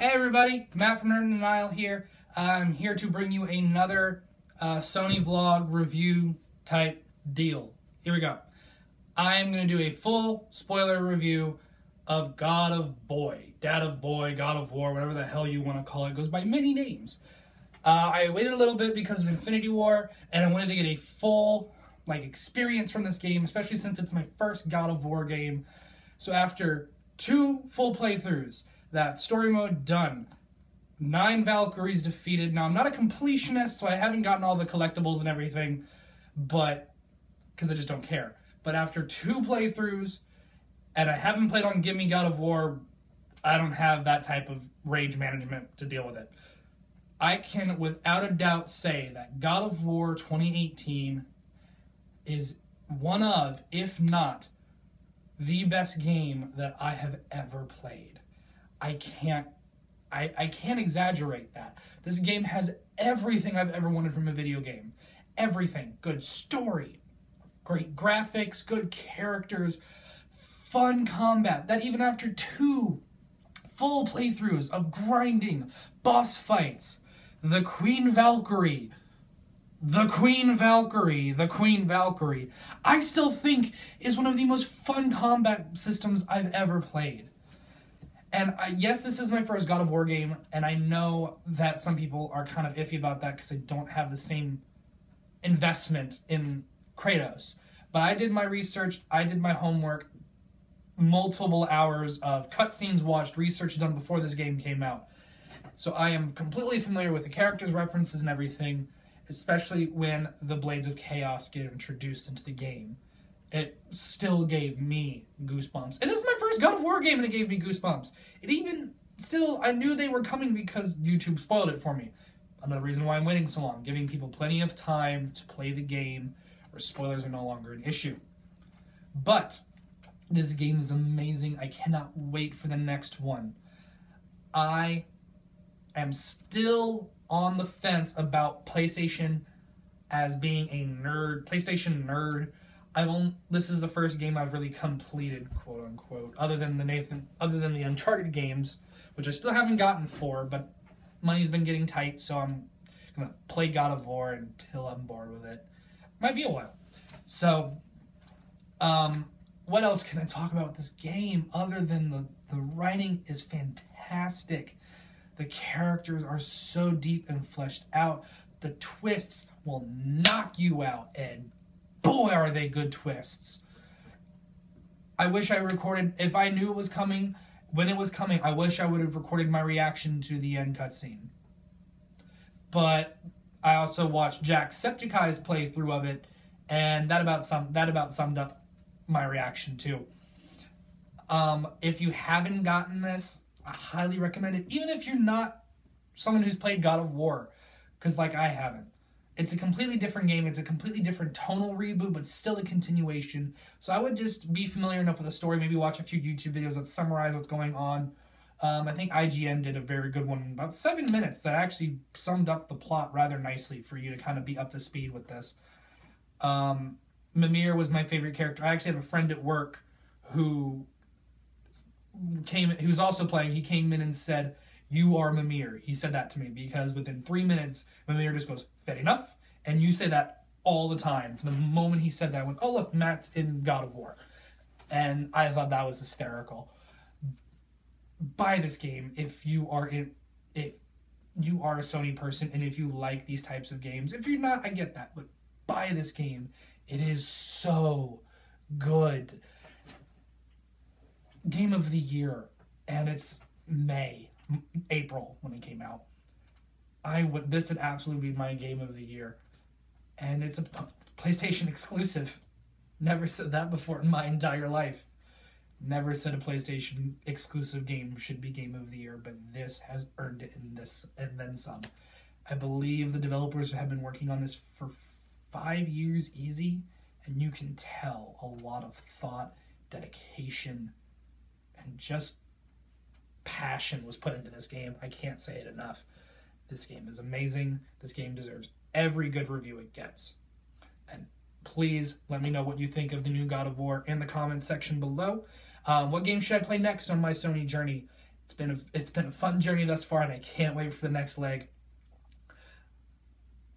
Hey everybody, Matt from Nerd In Denial here. I'm here to bring you another uh, Sony vlog review type deal. Here we go. I'm going to do a full spoiler review of God of Boy, Dad of Boy, God of War, whatever the hell you want to call it. it goes by many names. Uh, I waited a little bit because of Infinity War, and I wanted to get a full like experience from this game, especially since it's my first God of War game. So after two full playthroughs, that story mode done, nine Valkyries defeated. Now I'm not a completionist, so I haven't gotten all the collectibles and everything, but because I just don't care. But after two playthroughs, and I haven't played on Gimme God of War, I don't have that type of rage management to deal with it. I can without a doubt say that God of War 2018 is one of, if not the best game that I have ever played. I can't I, I can't exaggerate that. This game has everything I've ever wanted from a video game. Everything. Good story, great graphics, good characters, fun combat. That even after two full playthroughs of grinding boss fights, the Queen Valkyrie, the Queen Valkyrie, the Queen Valkyrie, I still think is one of the most fun combat systems I've ever played. And I, yes, this is my first God of War game, and I know that some people are kind of iffy about that because I don't have the same investment in Kratos. But I did my research, I did my homework, multiple hours of cutscenes watched, research done before this game came out. So I am completely familiar with the characters, references, and everything, especially when the Blades of Chaos get introduced into the game. It still gave me goosebumps. And this is my first God of War game and it gave me goosebumps. It even, still, I knew they were coming because YouTube spoiled it for me. Another reason why I'm waiting so long, giving people plenty of time to play the game where spoilers are no longer an issue. But this game is amazing. I cannot wait for the next one. I am still on the fence about PlayStation as being a nerd, PlayStation nerd. I've only, this is the first game I've really completed, quote unquote, other than the Nathan, other than the Uncharted games, which I still haven't gotten for, but money's been getting tight, so I'm gonna play God of War until I'm bored with it. Might be a while. So, um, what else can I talk about with this game other than the the writing is fantastic. The characters are so deep and fleshed out. The twists will knock you out, and boy, are they good twists. I wish I recorded, if I knew it was coming, when it was coming, I wish I would have recorded my reaction to the end cutscene. But I also watched Jack Jacksepticeye's playthrough of it, and that about sum that about summed up my reaction too. Um, if you haven't gotten this, I highly recommend it, even if you're not someone who's played God of War, because like I haven't. It's a completely different game. It's a completely different tonal reboot, but still a continuation. So I would just be familiar enough with the story, maybe watch a few YouTube videos that summarize what's going on. Um, I think IGN did a very good one, in about seven minutes, that actually summed up the plot rather nicely for you to kind of be up to speed with this. Um, Mimir was my favorite character. I actually have a friend at work who came, who's also playing. He came in and said, "You are Mimir." He said that to me because within three minutes, Mimir just goes, "Fair enough," and you say that all the time. From the moment he said that, I went, "Oh look, Matt's in God of War," and I thought that was hysterical. Buy this game if you are in, if you are a Sony person and if you like these types of games. If you're not, I get that, but buy this game. It is so good. Game of the year, and it's May, April when it came out. I would this would absolutely be my game of the year, and it's a PlayStation exclusive. Never said that before in my entire life. Never said a PlayStation exclusive game should be game of the year, but this has earned it in this and then some. I believe the developers have been working on this for five years easy, and you can tell a lot of thought, dedication, and just passion was put into this game. I can't say it enough. This game is amazing. This game deserves every good review it gets. And please let me know what you think of the new God of War in the comments section below. Um, what game should I play next on my Sony journey? It's been a, it's been a fun journey thus far, and I can't wait for the next leg.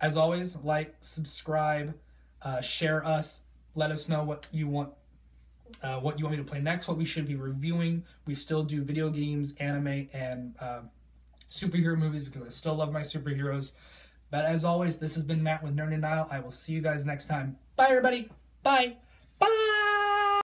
As always, like, subscribe, uh, share us, let us know what you want uh, what you want me to play next, what we should be reviewing. We still do video games, anime, and uh, superhero movies because I still love my superheroes. But as always, this has been Matt with Nerd In Denial. I will see you guys next time. Bye, everybody. Bye.